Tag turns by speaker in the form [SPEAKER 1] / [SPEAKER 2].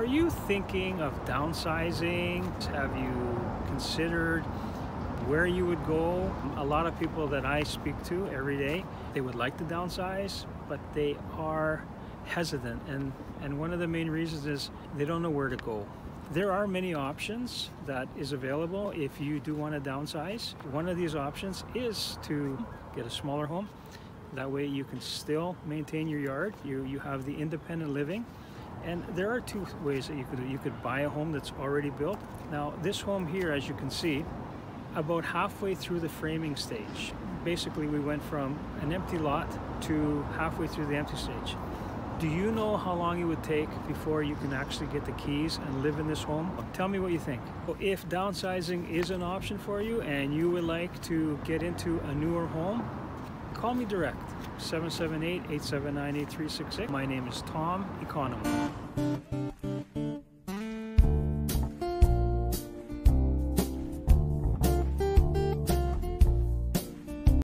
[SPEAKER 1] Are you thinking of downsizing? Have you considered where you would go? A lot of people that I speak to every day, they would like to downsize, but they are hesitant. And, and one of the main reasons is they don't know where to go. There are many options that is available if you do want to downsize. One of these options is to get a smaller home. That way you can still maintain your yard. You, you have the independent living and there are two ways that you could you could buy a home that's already built. Now this home here, as you can see, about halfway through the framing stage. Basically, we went from an empty lot to halfway through the empty stage. Do you know how long it would take before you can actually get the keys and live in this home? Tell me what you think. If downsizing is an option for you and you would like to get into a newer home, call me direct 778-879-8368. My name is Tom Ikonomou.